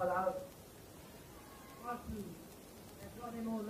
hello. Want to enjoy any more?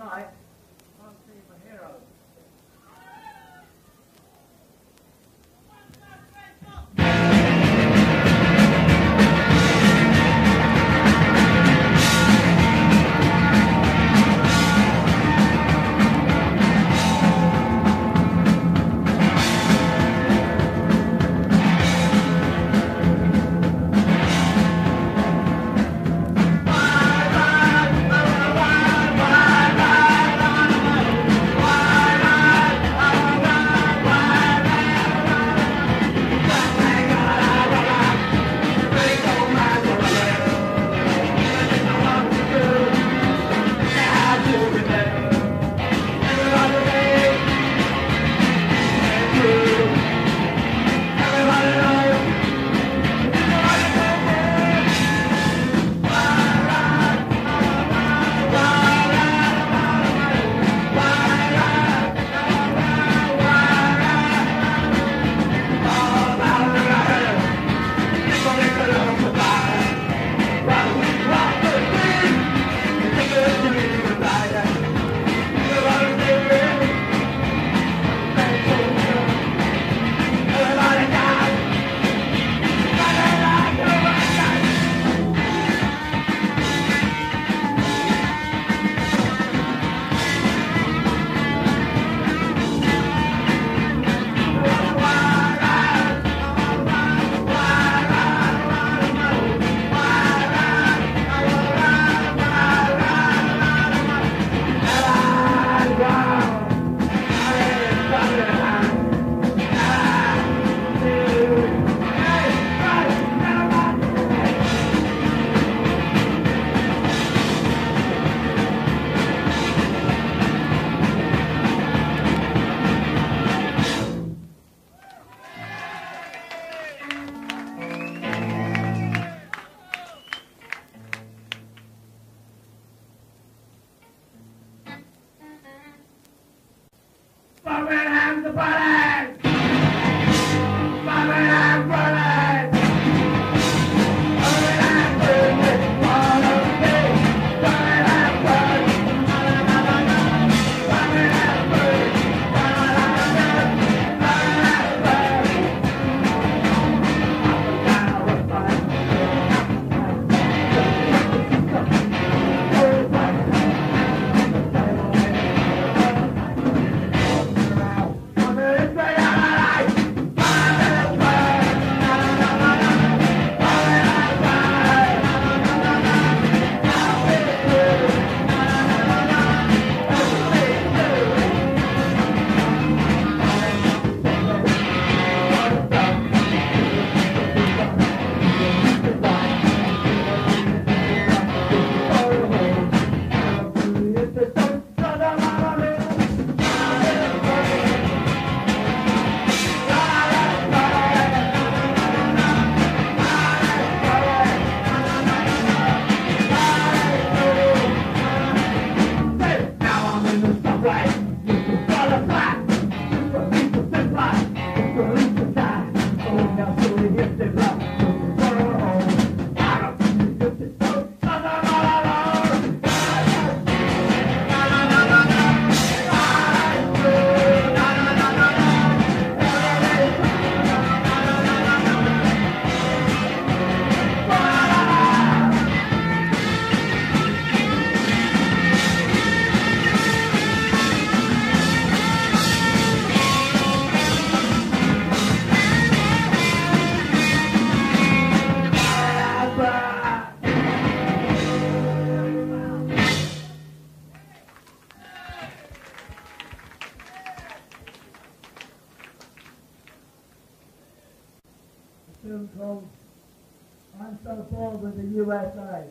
Tune called I'm So Bored with the USA.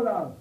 Guitar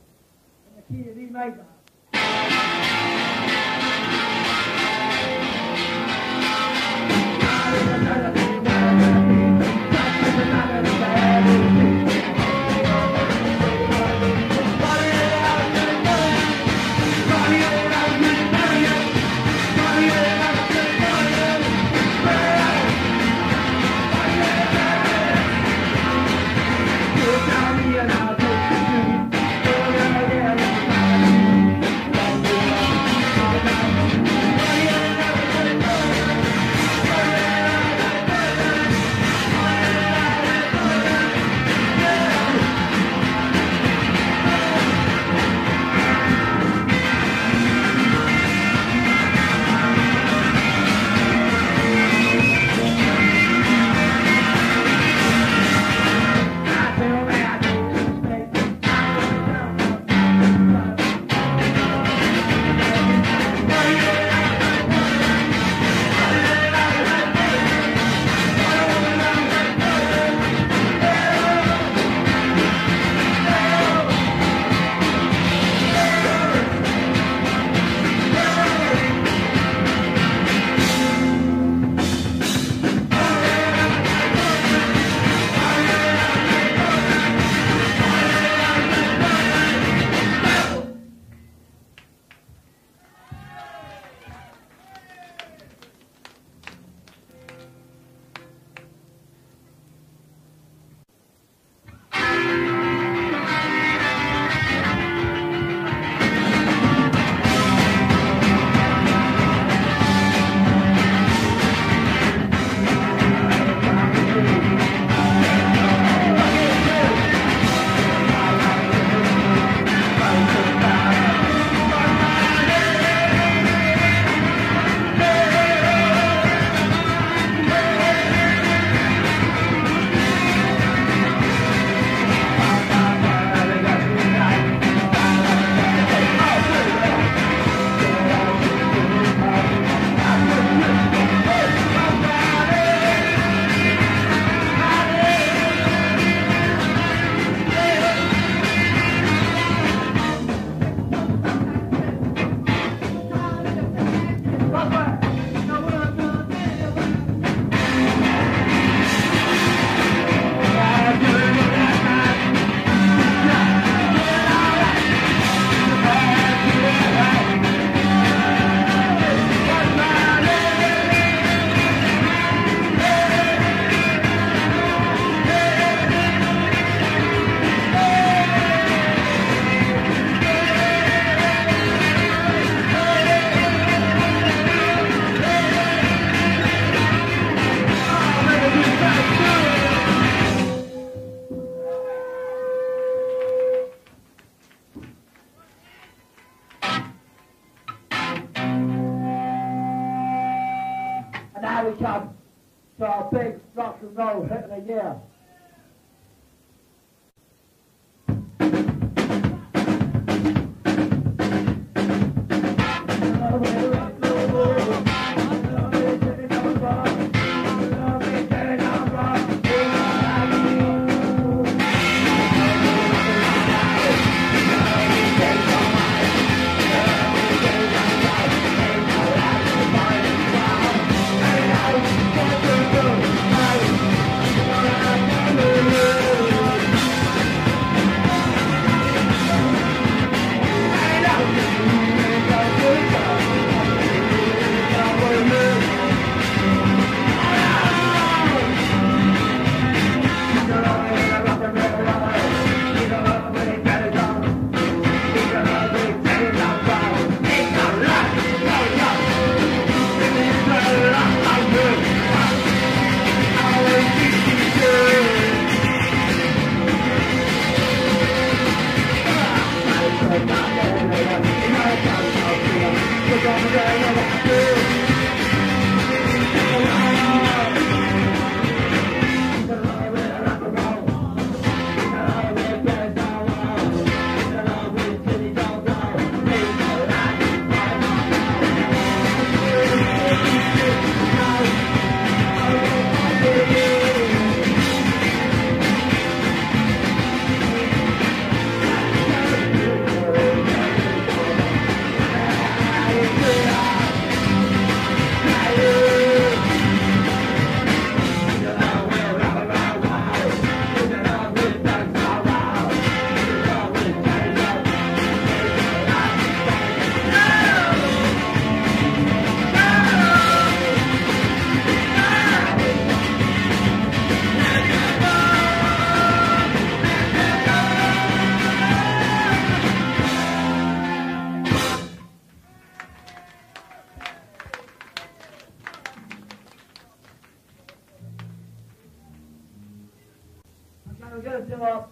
Do our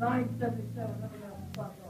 977.